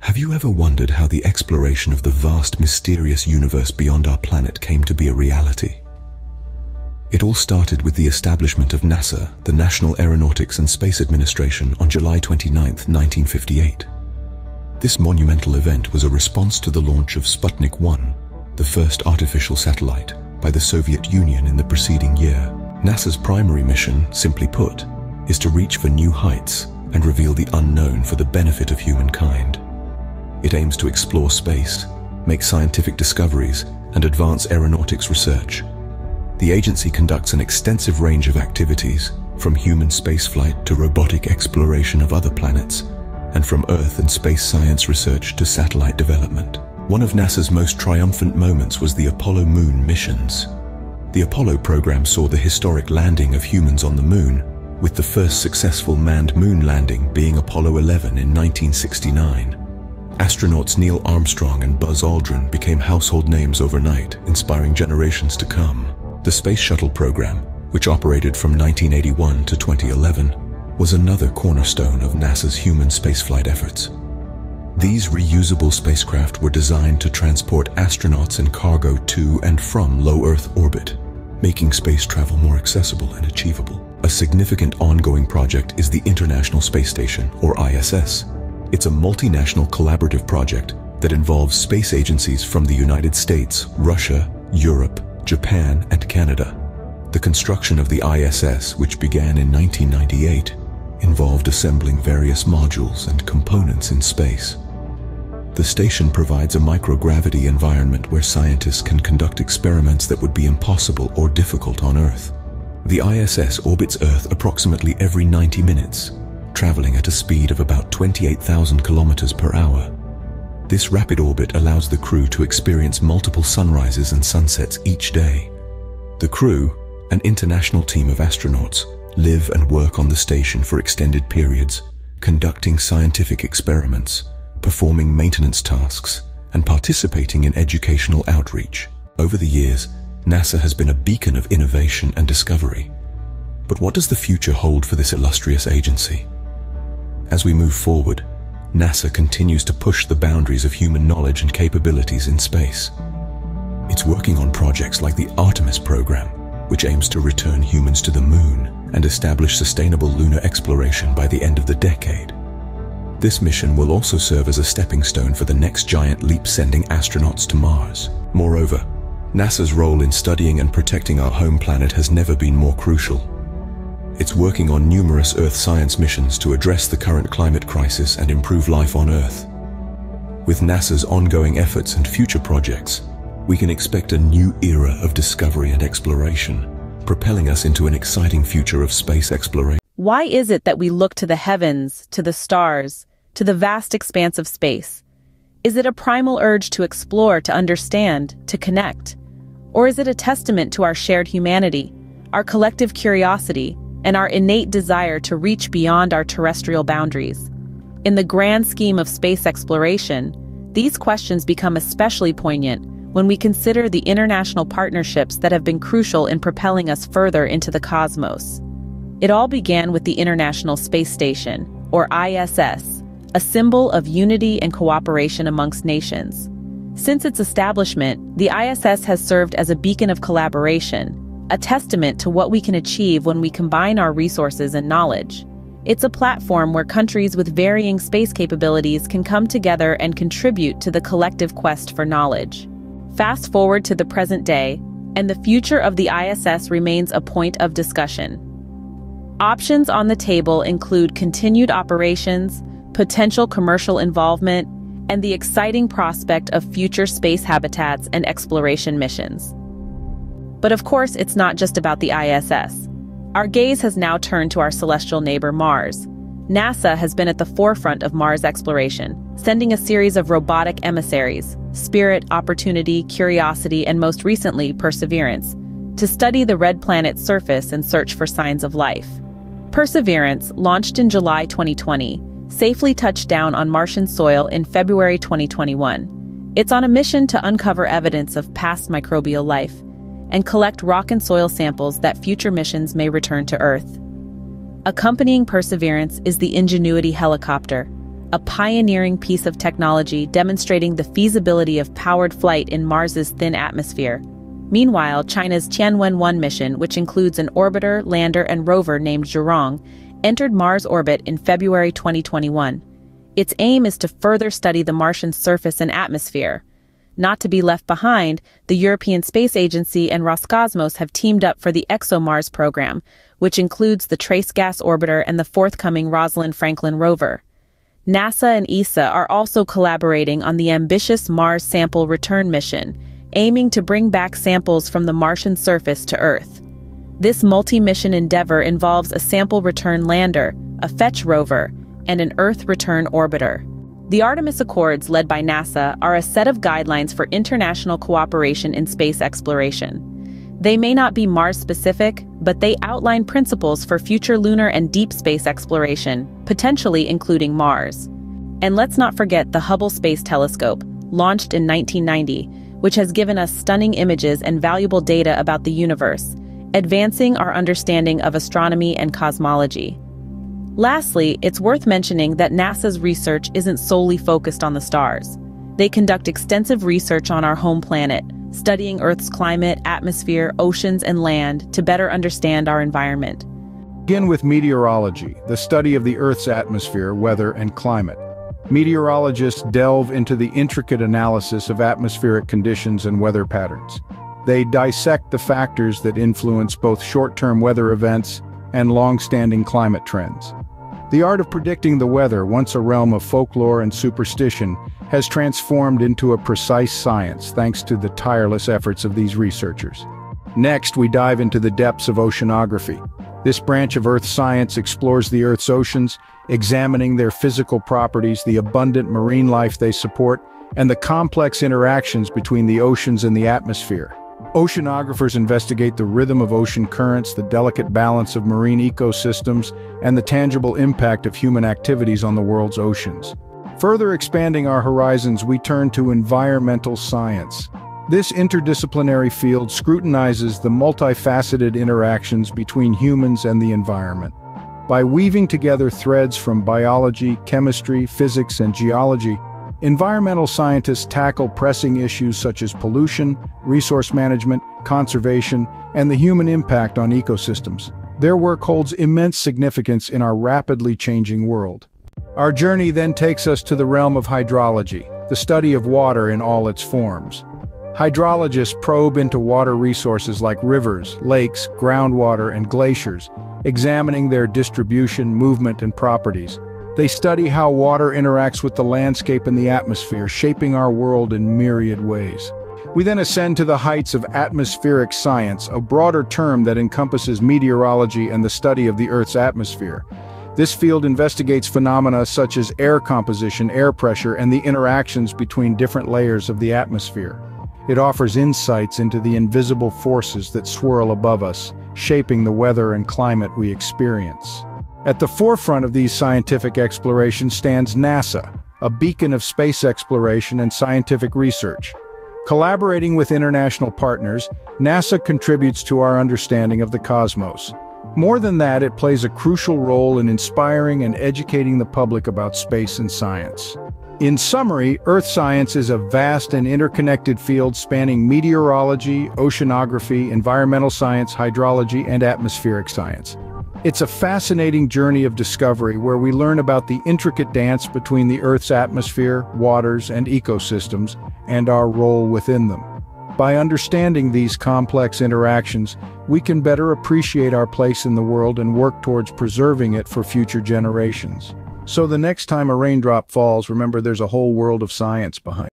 Have you ever wondered how the exploration of the vast, mysterious universe beyond our planet came to be a reality? It all started with the establishment of NASA, the National Aeronautics and Space Administration, on July 29, 1958. This monumental event was a response to the launch of Sputnik 1, the first artificial satellite, by the Soviet Union in the preceding year. NASA's primary mission, simply put, is to reach for new heights and reveal the unknown for the benefit of humankind. It aims to explore space, make scientific discoveries, and advance aeronautics research. The agency conducts an extensive range of activities, from human spaceflight to robotic exploration of other planets, and from Earth and space science research to satellite development. One of NASA's most triumphant moments was the Apollo Moon missions. The Apollo program saw the historic landing of humans on the Moon, with the first successful manned moon landing being Apollo 11 in 1969. Astronauts Neil Armstrong and Buzz Aldrin became household names overnight, inspiring generations to come. The Space Shuttle program, which operated from 1981 to 2011, was another cornerstone of NASA's human spaceflight efforts. These reusable spacecraft were designed to transport astronauts and cargo to and from low Earth orbit, making space travel more accessible and achievable. A significant ongoing project is the International Space Station, or ISS. It's a multinational collaborative project that involves space agencies from the United States, Russia, Europe, Japan, and Canada. The construction of the ISS, which began in 1998, involved assembling various modules and components in space. The station provides a microgravity environment where scientists can conduct experiments that would be impossible or difficult on Earth. The ISS orbits Earth approximately every 90 minutes, traveling at a speed of about 28,000 kilometers per hour. This rapid orbit allows the crew to experience multiple sunrises and sunsets each day. The crew, an international team of astronauts, live and work on the station for extended periods, conducting scientific experiments, performing maintenance tasks, and participating in educational outreach. Over the years, NASA has been a beacon of innovation and discovery. But what does the future hold for this illustrious agency? As we move forward, NASA continues to push the boundaries of human knowledge and capabilities in space. It's working on projects like the Artemis program, which aims to return humans to the moon and establish sustainable lunar exploration by the end of the decade. This mission will also serve as a stepping stone for the next giant leap sending astronauts to Mars. Moreover, NASA's role in studying and protecting our home planet has never been more crucial. It's working on numerous Earth science missions to address the current climate crisis and improve life on Earth. With NASA's ongoing efforts and future projects, we can expect a new era of discovery and exploration propelling us into an exciting future of space exploration. Why is it that we look to the heavens, to the stars, to the vast expanse of space? Is it a primal urge to explore, to understand, to connect? Or is it a testament to our shared humanity, our collective curiosity, and our innate desire to reach beyond our terrestrial boundaries? In the grand scheme of space exploration, these questions become especially poignant when we consider the international partnerships that have been crucial in propelling us further into the cosmos. It all began with the International Space Station, or ISS, a symbol of unity and cooperation amongst nations. Since its establishment, the ISS has served as a beacon of collaboration, a testament to what we can achieve when we combine our resources and knowledge. It's a platform where countries with varying space capabilities can come together and contribute to the collective quest for knowledge. Fast forward to the present day, and the future of the ISS remains a point of discussion. Options on the table include continued operations, potential commercial involvement, and the exciting prospect of future space habitats and exploration missions. But of course, it's not just about the ISS. Our gaze has now turned to our celestial neighbor Mars. NASA has been at the forefront of Mars exploration, sending a series of robotic emissaries, Spirit, Opportunity, Curiosity, and most recently, Perseverance, to study the red planet's surface and search for signs of life. Perseverance, launched in July 2020, safely touched down on Martian soil in February 2021. It's on a mission to uncover evidence of past microbial life and collect rock and soil samples that future missions may return to Earth. Accompanying Perseverance is the Ingenuity helicopter, a pioneering piece of technology demonstrating the feasibility of powered flight in Mars's thin atmosphere. Meanwhile, China's Tianwen-1 mission, which includes an orbiter, lander, and rover named Zhurong, entered Mars orbit in February 2021. Its aim is to further study the Martian surface and atmosphere. Not to be left behind, the European Space Agency and Roscosmos have teamed up for the ExoMars program, which includes the Trace Gas Orbiter and the forthcoming Rosalind Franklin rover. NASA and ESA are also collaborating on the ambitious Mars Sample Return mission, aiming to bring back samples from the Martian surface to Earth. This multi-mission endeavor involves a sample return lander, a fetch rover, and an Earth return orbiter. The Artemis Accords, led by NASA, are a set of guidelines for international cooperation in space exploration. They may not be Mars-specific, but they outline principles for future lunar and deep space exploration, potentially including Mars. And let's not forget the Hubble Space Telescope, launched in 1990, which has given us stunning images and valuable data about the universe, advancing our understanding of astronomy and cosmology. Lastly, it's worth mentioning that NASA's research isn't solely focused on the stars. They conduct extensive research on our home planet, studying Earth's climate, atmosphere, oceans, and land to better understand our environment. Begin with meteorology, the study of the Earth's atmosphere, weather, and climate. Meteorologists delve into the intricate analysis of atmospheric conditions and weather patterns. They dissect the factors that influence both short-term weather events and long-standing climate trends. The art of predicting the weather, once a realm of folklore and superstition, has transformed into a precise science thanks to the tireless efforts of these researchers. Next, we dive into the depths of oceanography. This branch of Earth science explores the Earth's oceans, examining their physical properties, the abundant marine life they support, and the complex interactions between the oceans and the atmosphere. Oceanographers investigate the rhythm of ocean currents, the delicate balance of marine ecosystems, and the tangible impact of human activities on the world's oceans. Further expanding our horizons, we turn to environmental science. This interdisciplinary field scrutinizes the multifaceted interactions between humans and the environment. By weaving together threads from biology, chemistry, physics, and geology, Environmental scientists tackle pressing issues such as pollution, resource management, conservation, and the human impact on ecosystems. Their work holds immense significance in our rapidly changing world. Our journey then takes us to the realm of hydrology, the study of water in all its forms. Hydrologists probe into water resources like rivers, lakes, groundwater, and glaciers, examining their distribution, movement, and properties. They study how water interacts with the landscape and the atmosphere, shaping our world in myriad ways. We then ascend to the heights of atmospheric science, a broader term that encompasses meteorology and the study of the Earth's atmosphere. This field investigates phenomena such as air composition, air pressure, and the interactions between different layers of the atmosphere. It offers insights into the invisible forces that swirl above us, shaping the weather and climate we experience. At the forefront of these scientific explorations stands NASA, a beacon of space exploration and scientific research. Collaborating with international partners, NASA contributes to our understanding of the cosmos. More than that, it plays a crucial role in inspiring and educating the public about space and science. In summary, Earth science is a vast and interconnected field spanning meteorology, oceanography, environmental science, hydrology, and atmospheric science. It's a fascinating journey of discovery where we learn about the intricate dance between the Earth's atmosphere, waters, and ecosystems, and our role within them. By understanding these complex interactions, we can better appreciate our place in the world and work towards preserving it for future generations. So the next time a raindrop falls, remember there's a whole world of science behind